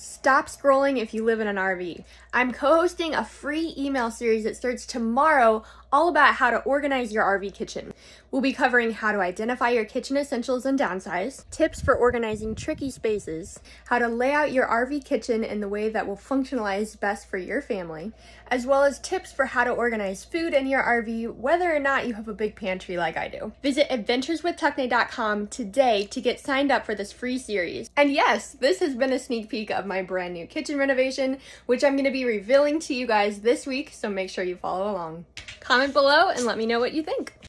Stop scrolling if you live in an RV. I'm co hosting a free email series that starts tomorrow all about how to organize your RV kitchen. We'll be covering how to identify your kitchen essentials and downsize, tips for organizing tricky spaces, how to lay out your RV kitchen in the way that will functionalize best for your family, as well as tips for how to organize food in your RV, whether or not you have a big pantry like I do. Visit adventureswithtucknae.com today to get signed up for this free series. And yes, this has been a sneak peek of my brand new kitchen renovation, which I'm going to be revealing to you guys this week, so make sure you follow along. Comment below and let me know what you think.